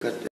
Good.